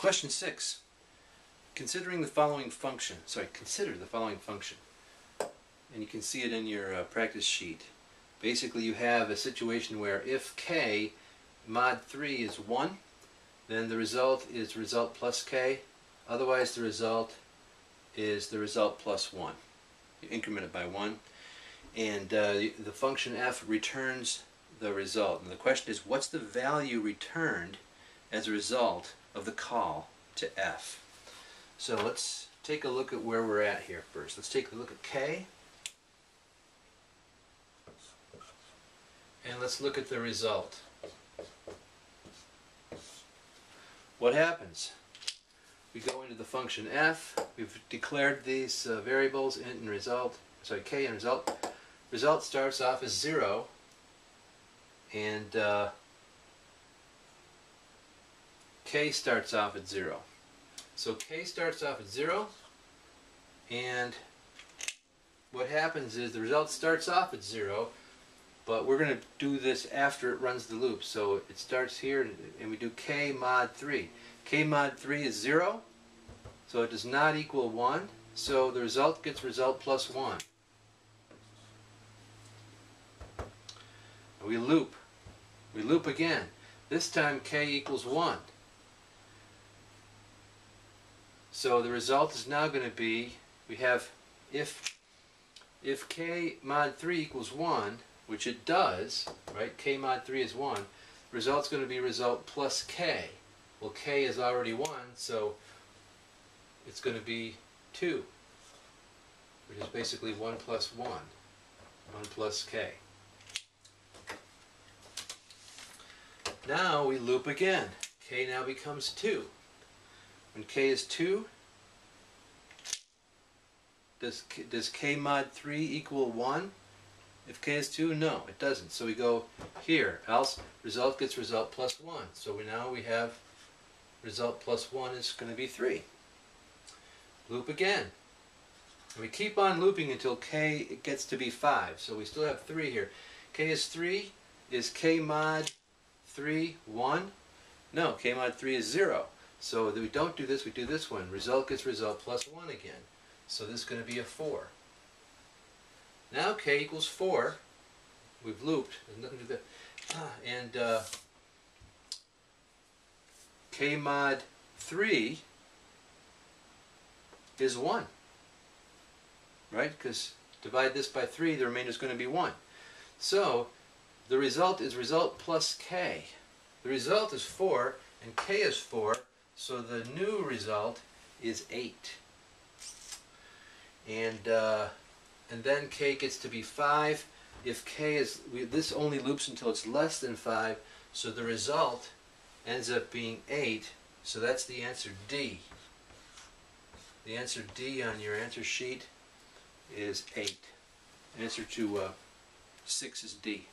Question six. Considering the following function, sorry, consider the following function. And you can see it in your uh, practice sheet. Basically, you have a situation where if k mod 3 is 1, then the result is result plus k. Otherwise, the result is the result plus 1. You increment it by 1. And uh, the function f returns the result. And the question is, what's the value returned as a result of the call to f? So let's take a look at where we're at here first. Let's take a look at k. And let's look at the result. What happens? We go into the function f. We've declared these uh, variables int and result, sorry, k and result. Result starts off as 0 and uh, k starts off at 0. So k starts off at 0 and what happens is the result starts off at 0 but we're going to do this after it runs the loop. So it starts here and we do k mod 3. k mod 3 is 0 so it does not equal 1 so the result gets result plus 1. We loop. We loop again. This time k equals 1. So the result is now going to be, we have, if, if k mod 3 equals 1, which it does, right, k mod 3 is 1, the result's going to be result plus k. Well, k is already 1, so it's going to be 2, which is basically 1 plus 1, 1 plus k. Now we loop again. k now becomes 2. When k is 2, does k, does k mod 3 equal 1? If k is 2, no, it doesn't. So we go here, else result gets result plus 1. So we now we have result plus 1 is going to be 3. Loop again. And we keep on looping until k gets to be 5. So we still have 3 here. k is 3. Is k mod 3, 1? No, k mod 3 is 0. So we don't do this, we do this one. Result gets result plus 1 again. So this is going to be a 4. Now k equals 4. We've looped. There's nothing to do ah, And uh, k mod 3 is 1. Right? Because divide this by 3, the remainder is going to be 1. So the result is result plus k. The result is 4, and k is 4, so the new result is 8. And, uh, and then k gets to be 5. If k is, we, this only loops until it's less than 5, so the result ends up being 8, so that's the answer D. The answer D on your answer sheet is 8. Answer to uh, 6 is D.